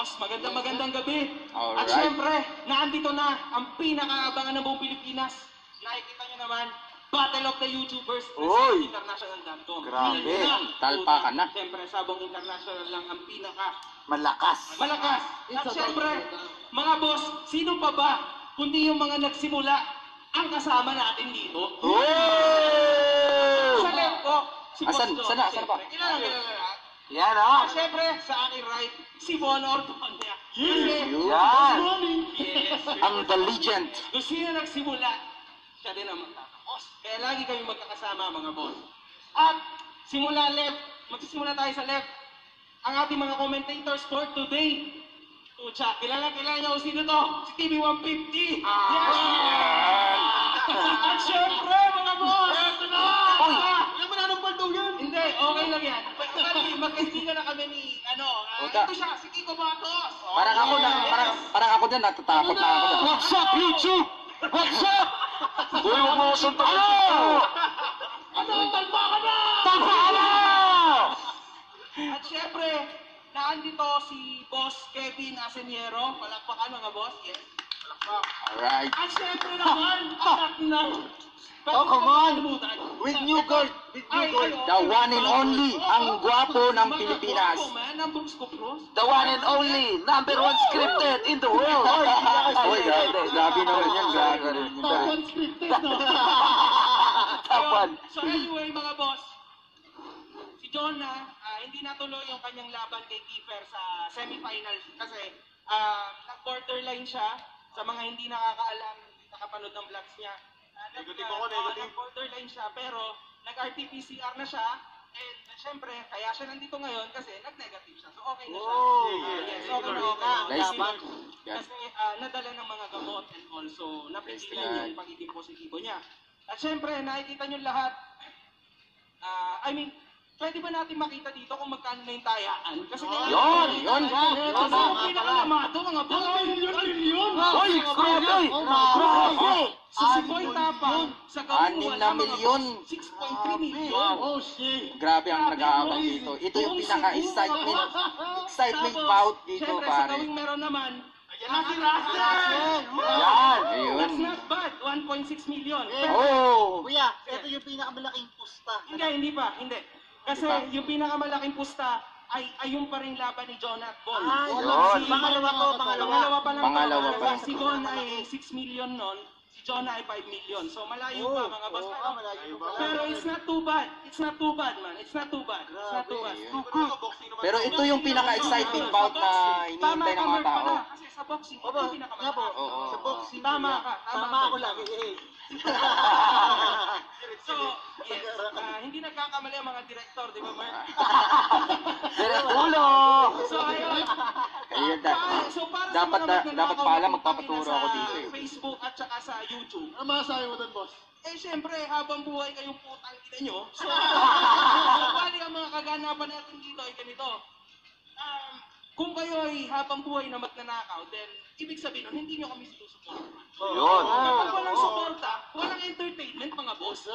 boss. Magandang magandang gabi. At Alright. syempre, naandito na ang pinakaabangan ng buong Pilipinas. Nakikita nyo naman, Battle of the YouTubers Uy! International.com. Grabe. Yun lang. Talpakan na. Syempre, Sabong International lang ang pinaka Malakas. malakas. At syempre, mga boss, sino pa ba kundi yung mga nagsimula ang kasama natin dito? Oh! Sa left ko, si Boss Asan? John. Sana? Sana ba? Siyempre, Kilala, kilala na. Yan Ah, oh. syempre, sa aking right, si Bon Ortonia. Kasi, Yan. yes, Ang the legend. kung sino nagsimula, siya din ang magtatapos. Kaya lagi kayong magkakasama, mga boss. At, simula left, magsisimula tayo sa left. Ang ating mga commentators for today. Tucha, kilala, kilala niyo kung sino to? Si TV 150. Yes! At syempre, mga boss! Ito na! Uy! Alam mo na anong paltong yan? Hindi, okay lang yan. Actually, magkaibigan na kami ni, ano, ah, ito siya, si Kiko Batos. Parang ako na, parang, parang ako din, natatakot na ako. dyan. What's up, YouTube? What's up? Uy, huwag mo suntok. Ano, talpa ka na! Tama na! At syempre, naandito si Boss Kevin Aseniero. Palakpakan mga boss, yes. Palakpak. Alright. At syempre naman, anak na. Oh, come on. With new gold. The one and only, ang gwapo ng Mga Pilipinas. gwapo, ang ko, bros. The one and only number one scripted in the world. Uy, grabe, grabe naman yan, grabe rin. scripted, no? Top one. So anyway, mga boss, si Jonah, ah, hindi natuloy yung kanyang laban kay Kiefer sa semifinal kasi ah, nag-borderline siya sa mga hindi nakakaalam, hindi nakapanood ng vlogs niya. Ah, nag- ah, negative. Nag-borderline siya pero nag-RT-PCR na siya and uh, syempre, kaya siya nandito ngayon kasi nag-negative siya. So okay na siya. Oh, Ah, yes, okay na okay. Nice. Kasi- Yan. Kasi ah, nadala ng mga gamot and also napigilan Nice. niya yung pagiging positibo niya. At syempre, nakikita niyo lahat, ah, I mean, pwede ba natin makita dito kung magkano na yung tayaan? Kasi Yun, yun. Kasi ang pinakalamado, mga boss. Milyon, milyon! Uy, grabe. Grabe. So si Boy Tapang, sa wala na mga milyon. boss, 6.3 milyon. Oh, shit. Grabe ang nag-aabang dito. Ito yung pinaka-excitement, excitement bout dito, Siyempre, sa pare. gawing meron naman, Ayan si Russell! Yan. That's not bad. 1.6 million. Oh! Kuya, ito yung pinakamalaking pusta. hindi, hindi pa. Hindi. Kasi pa. yung pinakamalaking pusta ay ayun pa rin laban ni Jonah at Bon. Ah, yun. Si- Pangalawa to, pangalawa. Pangalawa pa lang. Pangalawa pa. Si Bon ay 6 million nun. Si Jonah ay 5 million. So malayo pa mga boss. Pero- ah, malayo pa. Pero it's not too bad. It's not too bad, man. It's not too bad. It's not too bad. Ayun. Pero ito yung pinaka-exciting bout na hinihintay ng mga tao. Kasi sa boxing, ito yung po. Oo. Sa boxing. Tama ka, tama ako lagi. Eh. So, yes, ah, hindi nagkakamali ang mga director, di ba, Mark? Diretsulo! So, ayun. Ayun, da- Ah, so, para dapat sa mga na- magnanakaw dapat pala na magpapaturo sa ako dito eh. Facebook at saka sa YouTube. Ano masasabi mo doon, boss? Eh, syempre, habang buhay kayong putang ina nyo, so, so bali ang mga kaganapan natin dito ay ganito. Um, kung kayo ay habang buhay na magnanakaw, then, ibig sabihin nun, hindi nyo kami sinusuporta. Yun. Kapag walang suporta, walang entertainment, mga boss.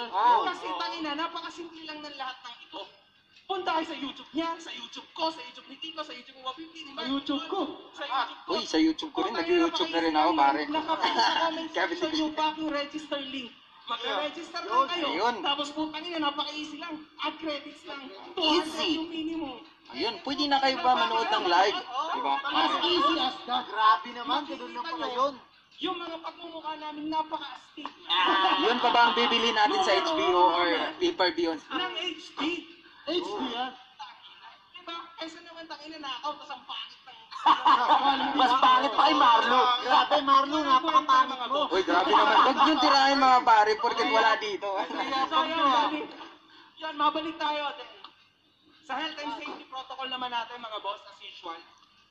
Kasi tangina, napakasimple lang ng lahat ng ito. Punta kayo sa YouTube niya, sa YouTube ko, sa YouTube ni Kiko, sa YouTube ni Wapiti, ni Mark. YouTube ko. Sa YouTube ko. Uy, sa YouTube ko rin. Nag-YouTube na rin ako, pare. Nakapin sa comment section yung backing register link. Mag-register lang kayo. Ayun. Tapos putang ina, napaka-easy lang. Add credits lang. 200 Easy. yung minimum. Ayun, pwede na kayo ba manood ng live? Di ba? As easy as that. Grabe naman, ganun lang pala yun. Yung mga pagmumukha namin napaka-astig. Yun pa ba ang bibili natin sa HBO or pay-per-view? ng HD. HD yan. Diba? Kaysa naman tangina na out, tas ang pangit ng... Mas pangit pa kay Marlo. Grabe, Marlo, napakapangit mo. Uy, grabe naman. Huwag yung tirahin mga pare porket wala dito. So yun, balik. Yun, mabalik tayo. Sa health and safety protocol naman natin mga boss, as usual.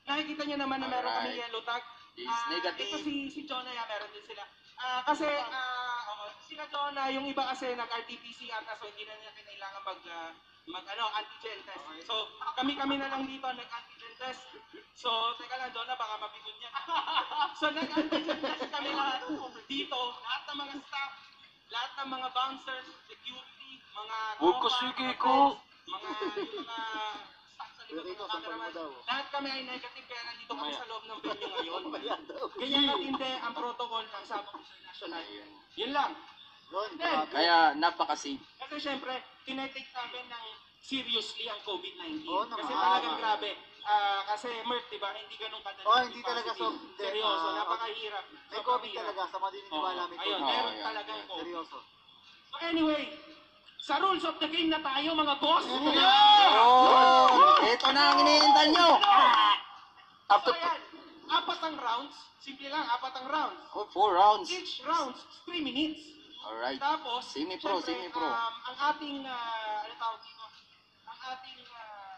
Nakikita niyo naman na meron kami Alright. yellow tag. Is Ah, negative. Ito si, si Jonah, yan, meron din sila. Ah, kasi, ah, sila Jonah, yung iba kasi nag-RT-PCR na, so hindi na nila kailangan mag, ah, mag ano, antigen test. So, kami-kami na lang dito nag-antigen test. So, teka lang, Jonah, baka mabigon yan. so, nag-antigen test kami lahat dito. Lahat ng mga staff, lahat ng mga bouncers, security, mga Huwag tropa, ka sige mga ko. friends, mga, mga staff sa cameraman. daw. Lahat kami ay negative kaya nandito kami sa loob ng venue ngayon. Ganyan katindi ang protocol ng Sabang International. Yun lang. Yun, Then. Kaya napaka-safe. Kasi syempre, tinetake namin ng seriously ang COVID-19. Oo naman. kasi talagang grabe. Ah, kasi Mert, di ba, hindi ganun kadali. Oh, hindi talaga so- Seryoso, ah, napakahirap. May COVID talaga, sa madininiwala Oo, may Ayun, COVID. meron Oo, yan, talagang yan. COVID. Seryoso. So anyway, sa rules of the game na tayo mga boss. Oh! Ito na ang iniintay nyo! So ayan, apat ang rounds. Simple lang, apat ang rounds. Oh, four rounds. Each rounds, 3 minutes. Alright. Tapos, Semi-pro, semi-pro. Um, ang ating, uh, ano tawag dito? Ang ating, uh,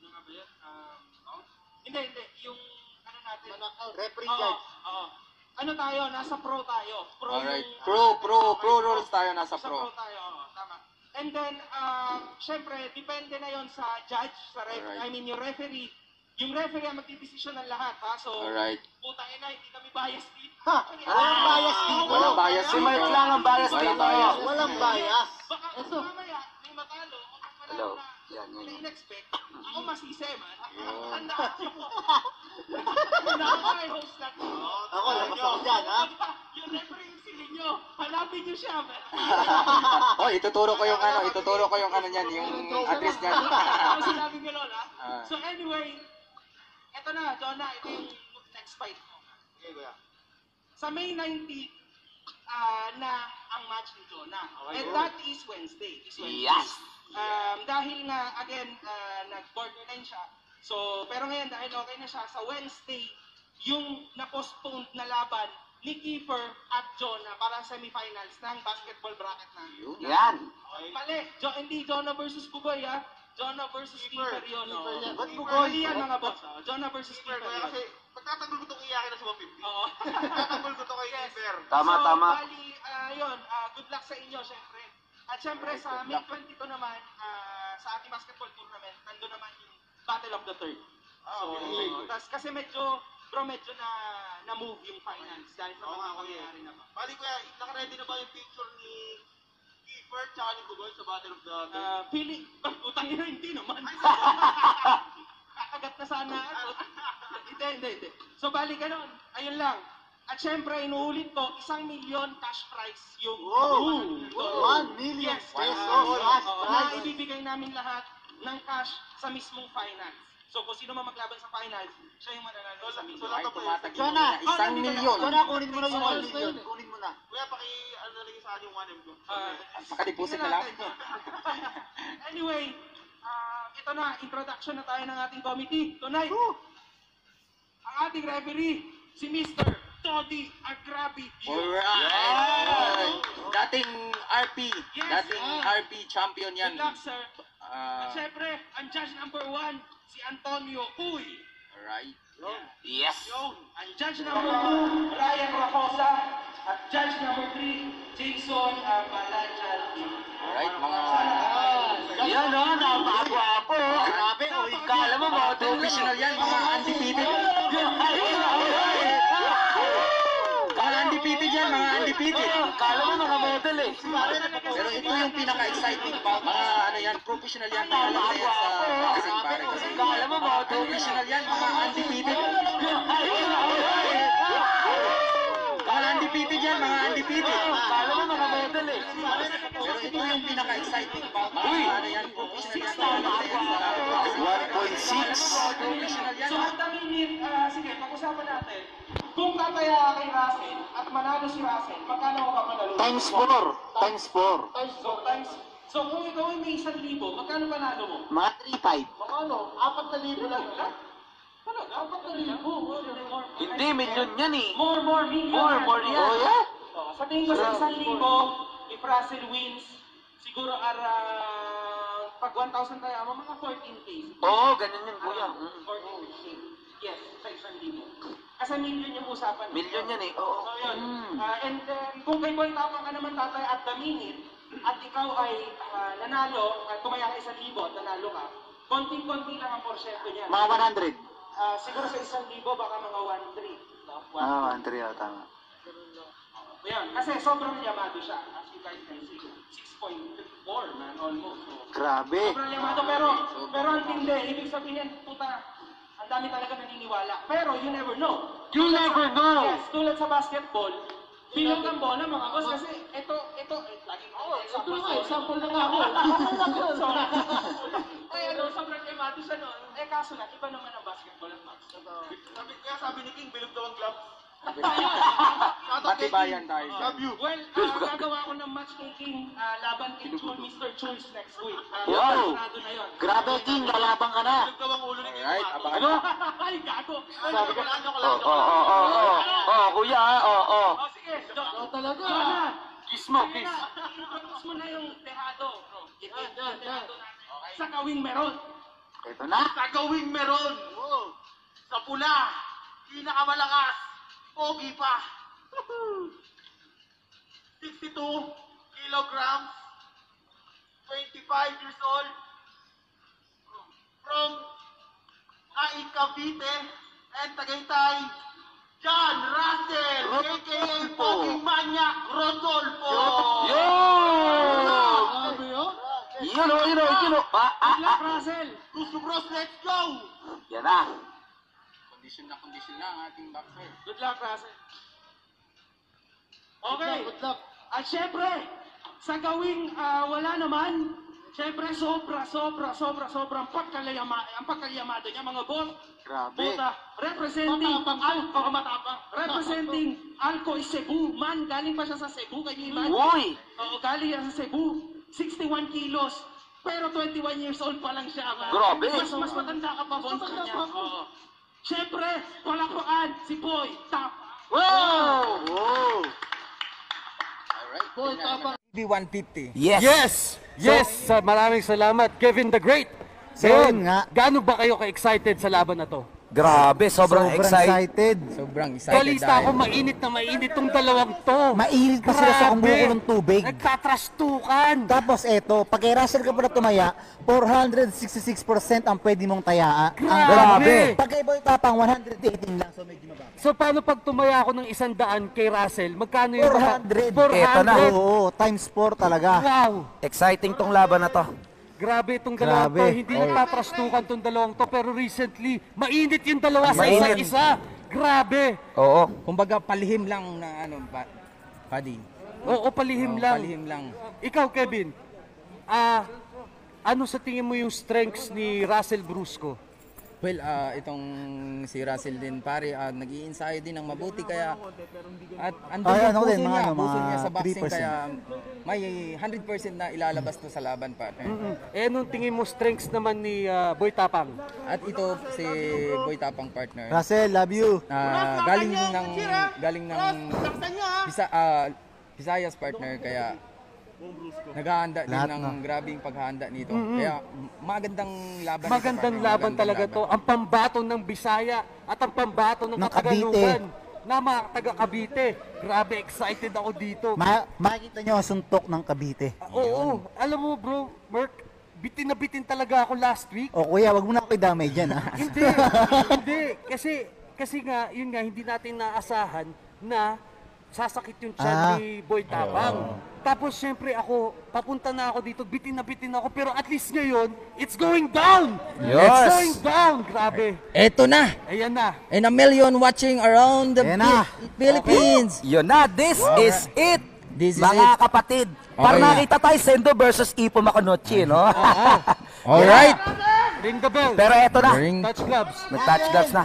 ano nga ba yun? Um, hindi, hindi. Yung, ano natin? Referee Oo, judge. oo. Ano tayo? Nasa pro tayo. Pro Alright. yung, Pro, ano, pro, okay, pro rules tayo, nasa Sa pro. pro tayo, oo. And then, um, syempre, depende na yon sa judge, sa ref, Alright. I mean, yung referee. Yung referee ang magdidesisyon ng lahat, ha? So, Alright. putang ina, hindi kami bias dito. Ha! Actually, Walang ah, bias dito. Walang bias Si dito. Mark lang ang bias Walang dito. bias. Walang bias. Baka mamaya, may matalo, o Hello. manalo na, Yan, yan, yan. in-expect, ako masisi, man. Yun. Handa ako. Handa ako ay host na to. Ako, labas ako dyan, ha? Yung referee yung sili nyo, hanapin nyo siya, man. oh, ituturo ko yung ano, ituturo ko yung ano niyan, yung address niyan. Ako sinabi ko, Lola. Ah. So anyway, eto na, Jonah, ito yung next fight mo. Sa May 19, ah, na ang match ni Jonah. And that is Wednesday. Is Wednesday. Yes. Um, dahil nga, again, uh, nag-borderline siya. So, pero ngayon, dahil okay na siya, sa Wednesday, yung na-postponed na laban ni Kiefer at Jonah para sa semifinals ng basketball bracket na. Yan. Mali, jo, hindi Jonah versus Bugoy, ha? Jonah versus Kiefer, yun. Kiefer oh. yan. Ba't Mali Bugoy? yan, mga boss. Oh. Jonah versus Kiefer. yun. Kasi pagtatanggol ko itong iyakin na sa 150. Oo. Pagtatanggol ko ito kay Yes. Kiefer. Tama, so, tama. Bali, ah, yun, ah, good luck sa inyo, syempre. At syempre, sa May 22 naman, ah, sa ating basketball tournament, nandun naman yung Battle of the Third. Ah, So, okay. tas, kasi medyo, bro, medyo na, na-move yung finals dahil sa mga kuya. pangyayari na ba. Bali kuya, nakaready na ba yung picture ni Kiefer tsaka ni Bugoy sa Battle of the Ah, pili, ah, utang ina, hindi naman. Kakagat na sana ako. hindi, hindi, hindi. So, bali ganun. Ayun lang. At syempre, inuulit ko, isang milyon cash prize yung Wow! One million Yes, pesos cash oo, prize. na ibibigay namin lahat ng cash sa mismong finals. So kung sino man maglaban sa finals, siya yung mananalo sa So, Ay, tumatagin Jonah! na isang milyon. Jonah, kunin mo na yung 1 million. Kunin mo na. Kuya, paki ano na lang sa akin yung 1M ko. Ah, tingnan na lang. natin. anyway, ah, ito na, introduction na tayo ng ating committee. Tonight, ang ating referee, si Mr. Toddy Agrabi. Alright! Dating RP, Yes. dating RP champion yan. Good luck, sir. Ah, At syempre, ang judge number one, si Antonio Uy. alright. Yes. Yung, ang judge number 2, Ryan Raposa. At judge number 3, Jason Balajal. Alright, mga Yan o, napakagwapo. Grabe, uy, kala mo model. professional yan, mga undefeated. Mga undefeated yan, mga undefeated. Kala mo mga model eh. Pero ito yung pinaka-exciting pa. Mga ano yan, professional yan. Mga alam na yan sa boxing pare. Kasi Kala mo model. professional yan, mga undefeated. Mga undefeated yan, mga undefeated. Kala mo mga model eh. Pero ito yung pinaka-exciting pa. Mga ano. Mga boxing. 1.6. Professional yan. So, at the minute, ah, sige, pag-usapan natin. Kung tataya kay Russell at manalo si Russell, magkano ako papanalo? Times 4. Times 4. Times, so, times, so kung ikaw ay may isang libo, magkano panalo mo? Mga 3.5. Magkano? Apat na libo lang. Talaga? Apat na libo? Hindi, million yan eh. More, more, million. More, more yan. Oh, yeah? Oh, sa tingin ko sa isang libo, if Russell wins, siguro around, pag 1,000 tayo, mga 14K. Oo, ganyan yan, kuya. Ah, Mm. 14K. Yes, sa isang libo. Kasi million yung usapan. Million yan eh, oo. So yun. Mm. Ah, and then, kung kay Boy tama ka naman tatay at the minute, at ikaw ay ah, nanalo, at tumaya ka isang libo at nanalo ka, konting-konti lang ang porsyento niya. Mga 100. Ah, siguro sa isang libo, baka mga 1-3. No? Ah, 1.3 oh, tama. Ayan, kasi sobrang yamado siya. As you guys can see, 6.4 man, almost. So, Grabe. sobrang yamado, pero, pero ang tindi, ibig sabihin, puta, ang dami talaga naniniwala. Pero you never know. You never know. Yes, tulad sa basketball, bilang ng bola mga boss kasi ito, ito, laging ako, example nga, ko. example na nga ako. ay, ano, sobrang yamado siya noon. Eh, kaso lang, iba naman ang basketball at box. Sabi, kaya sabi ni King, bilog daw ang glove. Patibayan tayo. Love you. Well, uh, gagawa ko ng matchmaking uh, laban kay Chul, Mr. Chuls next week. Uh, Wow. Na yun. Grabe, King. Lalabang ka na. Ang ulo ni. Alright, abangan Ano? Ay, gago. Sabi ko lang, ako Oo, oo, oo, oo. Kuya, oo, oo. Oh, sige. Oo, talaga. Kiss mo, kiss. introduce mo na yung tehado, bro. Sa kawing meron. Ito na. Sa gawing meron. Sa pula. Pinakamalakas. Pogi pa. 62 kilograms. 25 years old. From Naik Cavite and Tagaytay. John Russell, aka Pogi Manyak Rodolfo. Yo! Yun o, yun o, yun o. Ah, ah, ah. Russell. Gusto bros, let's go! Yan na. Condition na condition na ang ating boxer. Good luck, Russell. Okay. At syempre, sa gawing ah, wala naman, syempre sobra, sobra, sobra, sobrang pagkalayama, ang pagkalyamado niya, mga boss. Grabe. Puta, representing Al, oh, matapang. Representing Alco Cebu. Man, galing pa siya sa Cebu, kay Iman. Uy! Oo, galing yan sa Cebu. 61 kilos. Pero 21 years old pa lang siya. Man. Grabe. Mas, mas matanda ka pa, Bon, sa kanya. Oo. Syempre, palakpakan si Boy Tap. Wow! Wow! Alright. B150. Yes. Yes! Yes! Sa maraming salamat, Kevin the Great! So, yun nga. gaano ba kayo ka-excited sa laban na to? Grabe, sobrang, Sobrang excited. excited. Sobrang excited Balita ako, mainit na mainit tong dalawang to. Mainit pa sila sa kumukulong tubig. Nagtatrastukan. Tapos eto, pag kay Russell ka pala tumaya, 466% ang pwede mong tayaa. Ang Grabe. Pag kay Boy Tapang, 118 lang, so medyo mababa. So paano pag tumaya ako ng isang daan kay Russell, magkano yung... 400. 400. Eto na. Oo, times 4 talaga. Wow! Exciting tong laban na to. Grabe itong dalawang Grabe. to. Hindi nagtatrastukan itong dalawang to. Pero recently, mainit yung dalawa sa isa't isa. Grabe. Oo. Kumbaga palihim lang na ano, pa, padi. Oo, palihim lang. Palihim lang. Ikaw, Kevin, ah, ano sa tingin mo yung strengths ni Russell Brusco? Well, ah, itong si Russell din pare, ah, nag-i-ensayo din ng mabuti kaya at andun Ay, yung ano puso din, mga niya, ano, puso mga niya sa boxing 3%. kaya may 100% na ilalabas to sa laban partner. Mm. Eh, anong tingin mo strengths naman ni ah, Boy Tapang? At ito si Boy Tapang partner. Russell, love you. Ah, galing ng galing ng Bisa, ah, Visayas partner kaya naghahanda din Lahat ng na. grabing paghahanda nito. Kaya magandang laban. ito, Magandang partner. laban Magandang talaga laban. to. Ang pambato ng Bisaya at ang pambato ng Ng Katagalugan na mga taga Cavite. Grabe, excited ako dito. Ma makikita nyo ang suntok ng Cavite. Oo, alam mo bro, Merk, bitin na bitin talaga ako last week. O kuya, wag mo na ako idamay dyan ha. Hindi, hindi. Kasi, kasi nga, yun nga, hindi natin naasahan na sasakit yung chan Ah. ni Boy Tapang. Tapos syempre ako, papunta na ako dito, bitin na bitin ako, pero at least ngayon, it's going down! It's Yes. going down! Grabe. Eto na. Ayan na. And a million watching around the Ayan na. Pi- Philippines. Yun na, this is it. This is Mga it. kapatid. Para Okay na. nakita tayo, Sendo versus Ipo Maconochi, no? Alright. Ring the bell. Pero eto na, Ring. Touch gloves. nag-touch gloves na.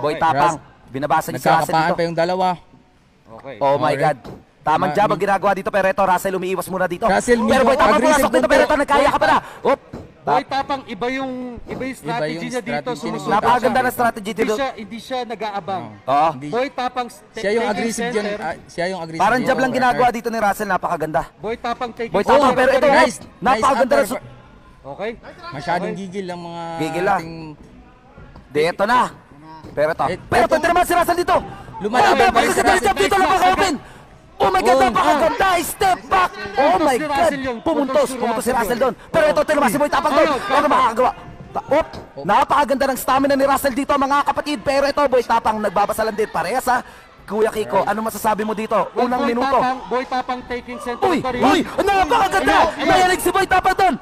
Boy Tapang, binabasa ni Russell Nagkakapaan dito. pa yung dalawa. Okay. Oh my Alright. God. Tamang Ma- jab ang ginagawa dito pero ito Russell umiiwas muna dito. Russell, pero boy Tapang aggressive pumasok dito dito. pero ito nagkaya ka pala. Op. Boy Tapang, iba yung, iba yung strategy yung niya dito. strategy ni Sinusunod Napakaganda ng strategy Hindi dito. siya, hindi siya nag-aabang. Oo. Hindi. Boy Tapang, Siya yung taking aggressive dyan. center. ah, siya yung aggressive. Parang dyan, jab lang ginagawa dito ni Russell, napakaganda. Boy Tapang taking Boy center. Tapang pero ito, Nice. napakaganda Nice ng su- upper- Okay. Masyadong gigil ang mga Gigil ah. ating Di, ito na. Pero ito. Eh, Pero ito- pwede naman si Russell dito. Lumalaban Oh, pa napakaganda Russell. jab dito, Nice napaka-open. Oh my God, Oh, napakaganda. Step back. Oh my God. Pumuntos. Pumuntos si Russell doon. Pero ito, tinama si Boy Tapang doon. Ano makakagawa? Op! Napakaganda ng stamina ni Russell dito mga kapatid. Pero ito, Boy Tapang, nagbabasalan din. Parehas ha. Kuya Kiko, ano masasabi mo dito? Unang minuto. Boy Tapang taking center Uy, uy, napakaganda! Nayanig si Boy Tapang doon!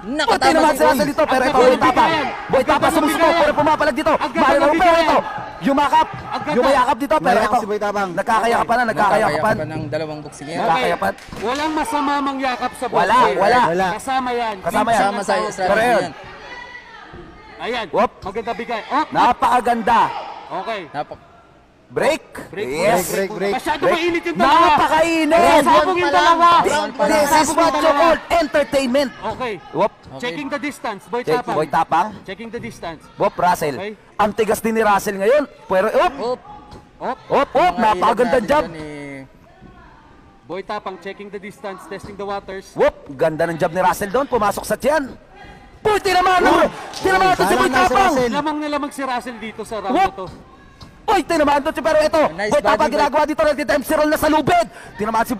Pati naman si Russell dito, pero ito Boy bigayan. Boy ng sumusuko, pero pumapalag dito. Mahal ng pero ito, yumakap. Yumayakap dito, pero ito. si Boy Tapang. Nagkakayapan na, nagkakayapan. Nakakaya ng dalawang boxing yan. Nagkakayapan. Walang masama mangyakap sa boxing. Wala, wala. Kasama yan. Kasama yan. Sama sa strategy yan. Ayan. Whoop. Maganda bigay. Napakaganda. okay. Napak Break. Break, Yes. break, break. Masyado Break. mainit yung dalawa. Napakainit. Sabog yung dalawa. This is what you call entertainment. Okay. Whoop. Checking the distance. Boy Check, Tapang. Boy Tapang. Checking the distance. Whoop, Russell. Okay. Ang tigas din ni Russell ngayon. Pero, whoop. Oop. Oh, Whoop, whoop. Mga Napakaganda ilag job. natin eh. Boy Tapang checking the distance, testing the waters. Whoop. Ganda ng job ni Russell doon. Pumasok sa tiyan. Puy, tinamaan na. Tinamaan to si Boy Tapang. Lamang na lamang si Russell dito sa round na to. Uy, tinamaan to si pero ito. Nice Tapang body, ginagawa dito. Nagtitime si Roll na sa lubid. Tinamaan si...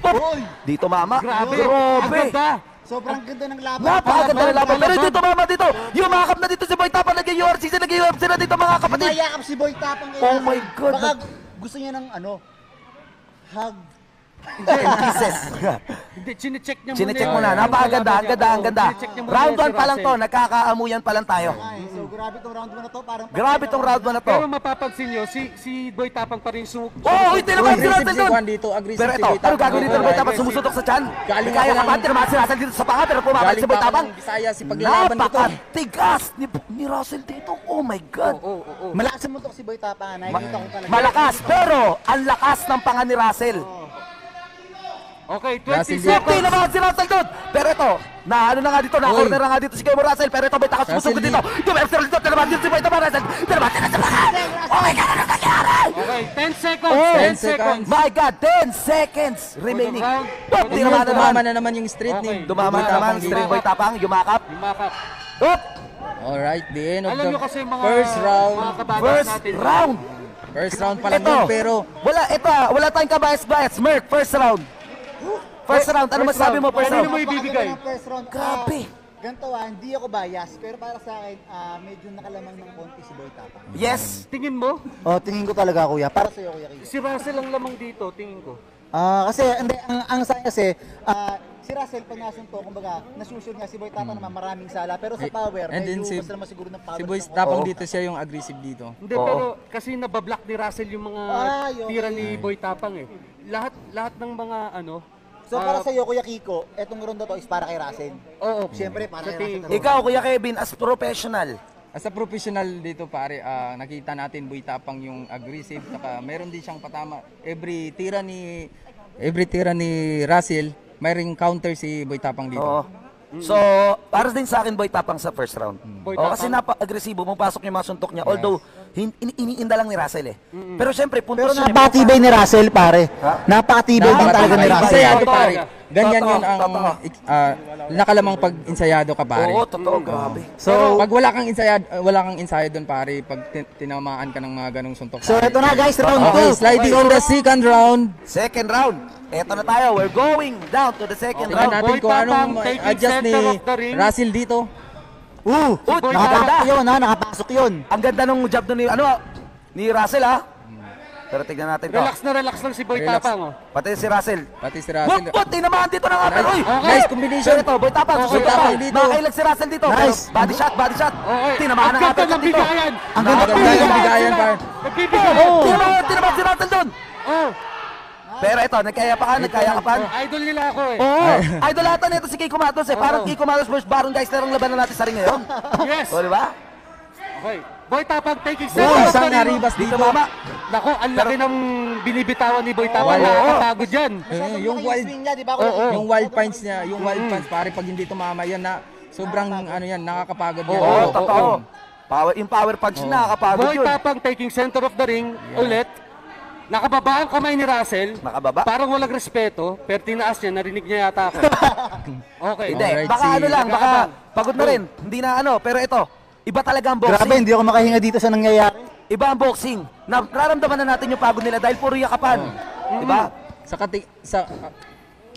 Whoop. Dito mama. Grabe. Ang Grabe. ganda. Sobrang ganda ng laban. Napakaganda ng laban. Pero dito mama dito. Yumakap na dito si Boy Tapang. Nag-URCC. Nag-UFC na dito mga kapatid. Mayakap si Boy Tapang Oh my God. Baka gusto niya ng ano, hug. Pieces. Hindi, chinecheck niya muna. Chinecheck yun. mo na. Yung Napakaganda. Ang ganda, ang ganda. Muna Round yan si 1 pa lang to. Nagkakaamuyan pa lang tayo. Ay, so grabe tong round 1 na to. Parang Grabe tong round 1 na to. Pero mapapansin nyo, si si Boy Tapang pa rin su... Oh, uy, tinamaan si si doon. Juan dito, aggressive Pero ito, ano gagawin dito ng Boy Tapang? Sumusutok sa. Galing Kaya pa, tinamaan si Russell dito sa panga, pero Galing si Boy Tapang. ng Visayas, si paglaban dito. Napakatigas ni, ni Russell dito. Oh my God. Oo, oo, oo. Malakas mo to si Boy Tapang. Malakas, pero ang lakas ng panga ni Russell. Okay, 20 Russell Hindi seconds. naman si Russell doon. Pero ito, na ano na nga dito, na corner na nga dito si Kevin Russell. Pero ito, may takas Russell puso dito. Ito, may Russell dito. Tinamaan dito si Boy Tapang Russell. Tinamaan dito sa panga. Oh my God, ano nangyari? Okay, 10 seconds. Oh, 10 10 seconds. seconds. My God, 10 seconds remaining. round. Whoop, Yun, tinamaan na tumama naman. na naman yung street Okay. ni Dumama Boy na naman, dito. boy tapang, yumakap. Yumakap. Oop! Alright, the end of Alam the nyo kasi mga first round. mga kabatas First natin. round. First round pa lang Ito, yun, pero wala, ito, ah, wala tayong kabayas-bayas. Merk, first round. First round, ano First masabi mo first Kanino round? mo ibibigay? First round. Ah, Grabe. ganito ah, hindi ako bias. Pero para sa akin, ah, medyo nakalamang ng konti si Boy Tapang. Yes. Tingin mo, Oh, tingin ko talaga kuya. Para sa iyo kuya Kiko. si Russell ang lamang dito, tingin ko. Ah, kasi hindi ang ang sa akin kasi ah, si Russell pag nasunto, kumbaga, nasusunod nga si Boy Tapang naman maraming sala, pero sa power, and then medyo si- basta naman siguro ng power. si Boy Tapang Oo. dito siya yung aggressive dito. Hindi, Oo. pero kasi nabablock ni Russell yung mga Ay, okay. tira ni Boy Tapang eh. Lahat lahat ng mga ano, So ah, para sa iyo Kuya Kiko, etong round na to is para kay Russell. Oo. Siyempre para Sa kay tingin Russell. Ikaw, Kuya Kevin, as professional. As a professional dito pare, ah, nakita natin Boy Tapang yung aggressive, saka meron din siyang patama. Every tira ni every tira ni Russell, mayroong counter si Boy Tapang dito. Oo. So, para din sa akin, boy tapang sa first round. Boy Oo, kasi Tapang. napa-agresibo, pumapasok yung mga suntok niya. Although, hin- ini- iniinda lang ni Russell eh. Pero syempre, puntos Pero eh. napakatibay ni Russell pare. Napakatibay din talaga ni Russell. Insayado Totoo. pare. Ganyan Totoo, yun ang totoo. ah, nakalamang pag insayado ka pare. Oo, totoo, grabe. So, pag wala kang insayado, wala kang insayado doon pare, pag tin- tinamaan ka ng mga ganong suntok. so pare. eto na guys, round Okay, 2. sliding on the second round. Second round. Eto na tayo. We're going down to the second Tingnan round. natin Boy kung anong taking adjust ni center of the ring. Russell dito. Uh, Uy, Boy nakapasok nakaganda. yun ha, nakapasok yun. Ang ganda nung job nun ni, ano, ni Russell ha. Pero tignan natin to. Relax na relax lang si Boy Relax. Tapang oh. Pati si Russell. Pati si Wag Russell. po, tinamaan dito ng upper. Uy! Okay. Nice combination. Pero ito, boy tapang. Okay. Susunod tapang si Russell dito. Nice. Pero body shot, body shot. Okay. Tinamaan Ang ng ganda ng dito. bigayan. Ang ganda ng bigayan. bigayan, par. Nagbibigay. Oh, tinamaan, tinamaan si Russell doon. Oh. Pero ito, nagkaya pa ka, nagkaya ka pa. Oh, idol nila ako eh. Oo, idol ata nito si Kiko Matos eh. Parang Kiko Matos versus Baron Geisler ang labanan natin sa ring ngayon. Yes. O, di ba? Okay. Boy Tapang taking Oh, center of isang the ring. naribas Dito dito. mama. Nako, ang laki ng binibitawan ni Boy Tapang. Oo. Nakakapagod yan. Eh, yung wild niya, di ba? Yung wild punch niya, yung wild punch pare pag hindi tumama yan na sobrang ano yan, nakakapagod yan. Oo, Oo, totoo. oo. Power, yung power punch na, nakakapagod Boy yun. Tapang taking center of the ring ulit. Nakababa ang kamay ni Russell. Nakababa? Parang walang respeto, pero tinaas niya, narinig niya yata ako. okay. Hindi, Alright, baka si- ano lang, baka pagod na rin. Hindi na ano, pero ito, iba talaga ang Grabe, boxing. hindi ako makahinga dito sa nangyayari. Iba ang boxing. Na, nararamdaman na natin yung pagod nila dahil puro yakapan. Di ba? Sa kati sa ah,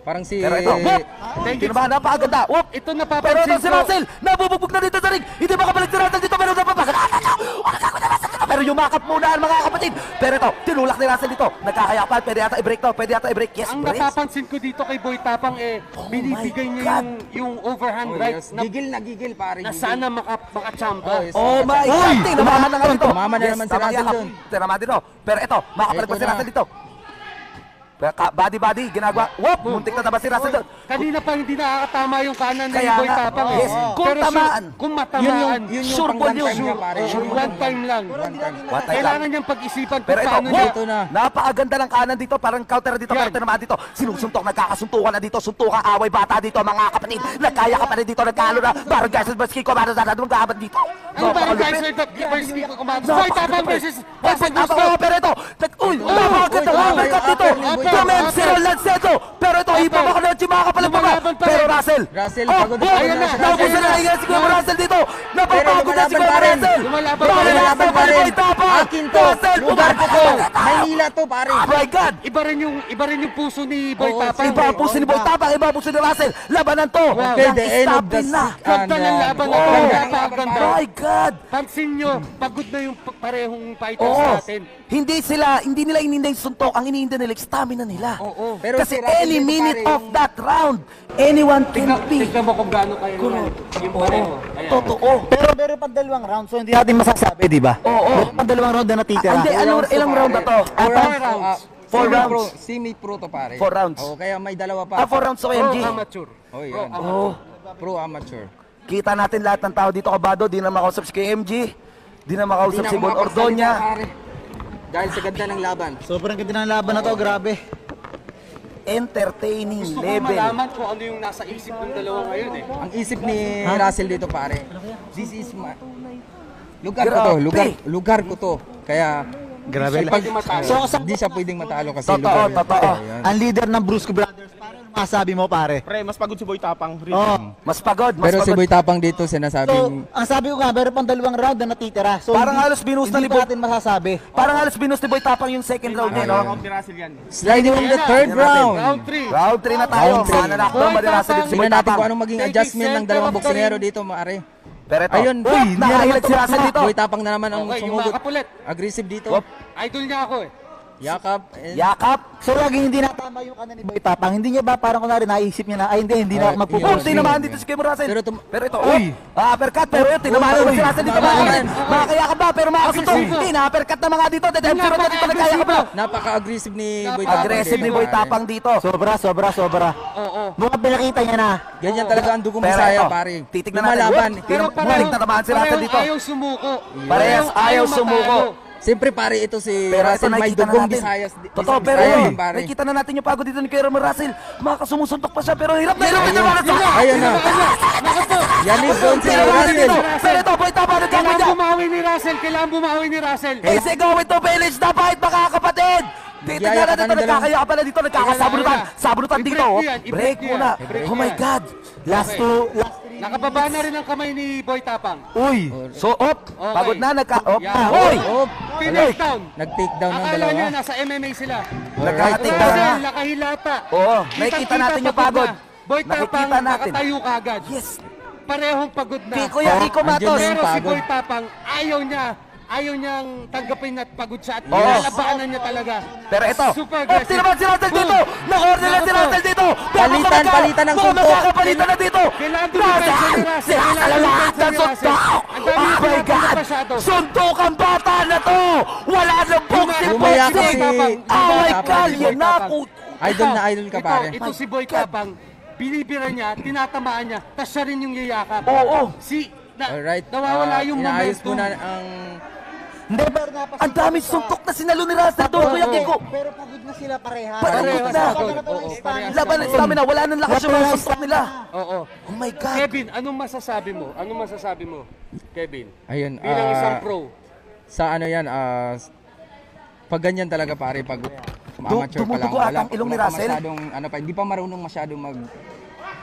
parang si Pero ito, whoop! Thank you. Ba? Napakaganda. Whoop! Ito Pero napapansin ito si ko. Russell, nabubugbog na dito sa ring. Hindi makabalik si Russell dito, pero napapasok. Pero yumakap muna ang mga kapatid. Pero ito, tinulak ni Russell dito. Nagkakayapan, pwede yata i-break to, pwede yata i-break. Yes, Ang brace. napapansin ko dito kay Boy Tapang eh, binibigay my niya God. yung, yung overhand Oh, right yes. na, Gigil na gigil pare. na gigil. sana maka, makachamba. Oh, yes. Oh my God! Tinamaan na nga dito. Tumama na naman si tama Russell dun. Tinamaan din, oh. Pero ito, makapalag pa Ito si na. Russell dito. Pero ka- Body-body, ginagawa. Whoop! Muntik na taba si Russell doon. Kanina pa hindi nakakatama yung kanan ni Boy Tapang eh. yes. Kung Pero sure, tamaan. kung Yun yung, matamaan, yun yung Sure ball yun. one time lang. Kailangan lang. niyang pag-isipan kung Pero ito, paano niya. Ito na. Napakaganda ng kanan dito, parang counter dito, pero tinamaan dito. Sinusuntok, nagkakasuntukan na dito, suntukan, away bata dito, mga kapatid. Nagkaya ka pa rin dito, nagkalo na. Parang Garcia Baski, kumano sa natin, magkahabat dito. Ano ba yung guys kick ko kumakas? Boy Tapang versus Boy Tapang, oh, pero ito, uy, napakaganda, uppercut dito. Boy Tumensero, Lanceto, pero ito, iba pa ka na, chimaka pala pa Lumalaban pa Pero. Russell, Russell, oh, pagod oh, na Ayan na, si Naubusan na nangyayari si Kuya Russell dito. Napapagod na si Kuya. Russell. Lumalaban pa rin. Lumalaban pa rin. Akin to. Lugar ko to. Maynila to pare. Oh my God! Iba rin yung iba rin yung puso ni Boy Tapang. Iba ang puso ni Boy Tapang, iba ang puso ni Russell. Labanan to. Okay, the end of the. Ganda ng laban to. Napakaganda. My God! Pansin nyo, pagod na yung pa- parehong fighters natin. Hindi sila, hindi nila inintay yung suntok. Ang iniintay nila, yung stamina nila. Oo. Pero Kasi si Russell any minute pare, of that round, anyone can Tignan, be. tignan mo kung gaano kayo naman yung pareho. Ayan. Totoo. Pero meron pang dalawang round, so hindi natin masasabi, di ba? Oo. Meron pang dalawang round na natitira. Hindi, ano, ilang round na to? Four Apat? rounds. rounds. Four Semi-pro, rounds. semi-pro to pare. Four rounds. Oo, kaya may dalawa pa. Ah, four rounds Pro MG. amateur. Oh, yan. Oh. Pro amateur. Kita natin lahat ng tao dito kabado, di na makausap si KMG, di na makausap si Bon Ordonya. Pare. Dahil sa ganda ng laban. Sobrang ganda ng laban na to, grabe. Entertaining Gusto ko level. malaman kung ano yung nasa isip ng dalawa ngayon eh. Ang isip ni Russell dito pare. This is my lugar ko to, lugar lugar ko to. Kaya Grabe. pag So, sa- di siya pwedeng matalo kasi Totoo, lugar. totoo. Ayan. Ang leader ng Brusco Brothers, paano masabi mo, pare? Pre, mas pagod si Boy Tapang. Really. Oh. Mas pagod, mas Pero si pagod. Boy Tapang dito So, sinasabing ang sabi ko nga, meron pang dalawang round na natitira. So, Parang hindi- halos binus na hindi ni Boy- natin masasabi. Parang halos binus ni Boy Tapang yung second round niya, no? Sliding on the third round. Round 3. Round 3 na tayo. Sana ni Russell si Boy Tingnan natin Tapang? kung anong maging adjustment ng dalawang boksingero dito, maare. Pero ito, Ayun, uy, nakahilag si Russell dito. Boy Tapang na naman ang Okay, kapulit. Aggressive dito. Idol niya ako eh. Yakap. and- Yakap. So, laging hindi natama yung kanan ni Boy Tapang. Hindi niya ba parang kunwari naisip niya na, ay hindi, hindi na. Oh, yun. tinamaan dito si Kim Russell. Pero tum- pero ito, uy. Ah, uppercut, pero yun, tinamaan naman si Russell dito. Mga yan. Makakayakap ba, pero. Agresibo. Hindi, na-uppercut na mga dito. Dedem, pero dito nagkayakap ba. Napaka-aggressive ni Boy Tapang. Aggressive ni Boy. Tapang dito. Sobra, sobra, sobra. Oo. Mukhang pinakita niya na. Ganyan talaga ang dugong Pero Bisaya, pare. titignan natin. Pero Tinam- balik na naman si parehong dito. ayaw sumuko. Parehas ayaw sumuko. Siyempre pare ito si Pero ito Russell may nakikita na dugong natin. Visayas. Totoo, pero pare. nakikita na natin yung pagod dito ni Kuya Romel Russell. Makasumusuntok pa siya, pero hirap na hirap na hirap na Ayun na. Yanig doon si Russell. Pero ito, Boy Tapang, nagkakapit Kailangan bumawi ni Russell. Kailangan bumawi ni Russell. Is it going to village na fight mga kapatid? Titignan Nagyaya ka natin pa ito, ng nagkakaya ka pala dito, nagkakasabunutan. Na. Sabunutan dito. Break mo muna. Oh my. God. Last two, last. Nakababa na rin ang kamay ni Boy Tapang. Uy. So, op. Okay. Pagod na, nagka... Op. Yan. Uy. Oh, Finish down. nag-take down ng Akala dalawa. niya nasa MMA sila. Nagkakatik down na. nakahilata. Oo, nakikita natin yung pagod. Boy Nakikita Tapang, natin. nakatayo kagad. Yes. Parehong pagod na. Kay Kuya Kiko Matos. na Pero si. Boy Tapang, ayaw niya. Ayaw niyang tanggapin at pagod siya at nilalabanan niya talaga. Pero ito. Super Oh, aggressive. tinaman si Russell dito. Na-order na si Russell dito. Palitan, palitan ng suntok. Magkakapalitan na dito. Kailangan dumipensa ni Russell. Si Russell Kailangan ang lahat ng suntok. Oh my God. Suntok ang bata na to. Wala nang boxing boxing. si Oh my God. Yan na po. Idol na idol ka ito, pare. Ito si Boy Tapang, binibira niya, tinatamaan niya, tas siya rin yung yayakap. Oo. Si, na, Alright. nawawala ah, yung inaayos momentum. muna ang Hindi, pero napasin Ang dami suntok na sinalo ni Russell doon, Kuya Kiko. Pero pagod na sila pareha. Pagod na. na. Laban ng stamina, wala nang lakas yung mga suntok nila. Oo. Oh my God. Kevin, anong masasabi mo? Anong masasabi mo, Kevin? ayun Bilang ah, isang pro. sa ano yan ah pag ganyan talaga pare pag amateur pa lang wala, ilong ni pa Russell. masyadong ano pa hindi pa marunong masyadong mag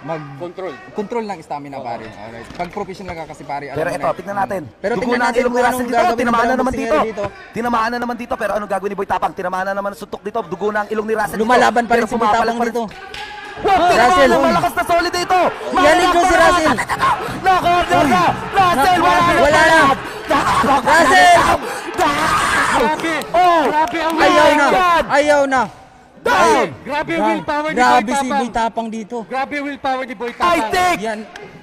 mag Control. control ng stamina pare alright pag professional ka kasi pare alam Pero ito, na- tignan natin. pero Dugo tignan natin ilong ni kung Russell dito. Tinamaan na naman dito. Tinamaan na naman dito. Pero anong gagawin ni Boy Tapang? Tinamaan na naman suntok dito. Dugo na ang ilong ni Russell dito. lumalaban pa rin si Boy Tapang dito Wow, Russell, malakas na solid dito. Yanig doon si Russell. Naka-order na. Russell, wala na. Wala na. Russell! Grabe! Oh! Grabe ang Ayaw na! Ayaw na! Down! Grabe Gra- willpower ni Grabe Boy si Tapang. Boy Tapang dito. Grabe ang willpower ni Boy I Tapang. think Yan.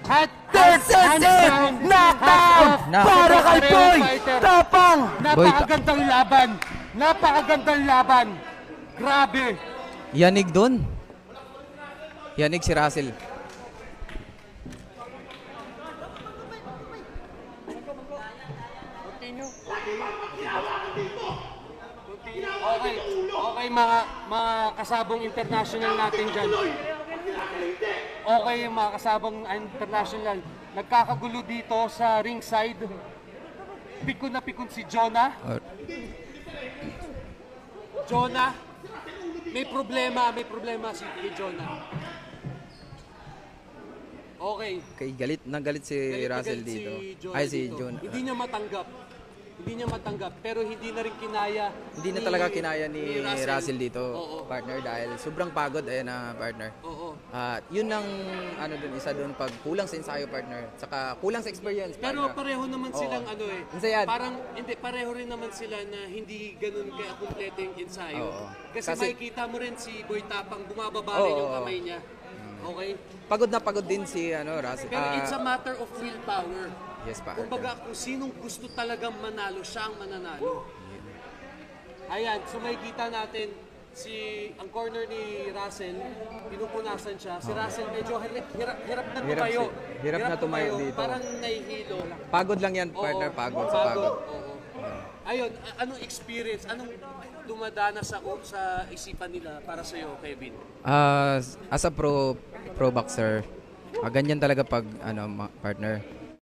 Hat, it! down. Knockdown! Na- Para kay Boy. Tapang! Napakagandang laban. Napakagandang laban. Grabe. Yanig doon. Yanig si Russell. Okay mga mga kasabong international natin dyan. Okay yung mga kasabong international. Nagkakagulo dito sa ringside. Pikon na pikon si Jonah. Jonah, may problema, may problema si kay Jonah. Okay. Kay galit na galit si Galit na Russell galit dito. si Jonah Ay si dito. John. Hindi niya matanggap. Hindi niya matanggap. Pero hindi na rin kinaya. Hindi na talaga kinaya ni Russell, dito, Oo. partner, dahil sobrang pagod ayan na partner. Oo. At yun ang ano dun, isa dun pag kulang sa ensayo partner. Saka kulang sa experience Pero partner. pareho naman Oo. silang ano eh. Insayad. Parang hindi pareho rin naman sila na hindi ganun kaya kumpleto yung ensayo. Oo. Kasi, Kasi- makikita mo rin si Boy Tapang bumababa Oo, rin yung oo. kamay niya. Okay? Pagod na pagod din si ano Russell. Pero Ah, it's a matter of willpower. Yes, partner. Kumbaga kung sinong gusto talagang manalo, siya ang mananalo. Ayan, so may kita natin si ang corner ni Russell, pinupunasan siya. Si Russell medyo hirap, hirap, hirap na Hirap tumayo. si- hirap na tumayo dito. Parang nahihilo. pagod lang yan partner, Oo, pagod sa pagod. oo. Ayun, a- anong experience, anong dumadana sa sa isipan nila para sa iyo, Kevin? Ah, as a pro pro boxer, ah, ganyan talaga pag ano ma- partner.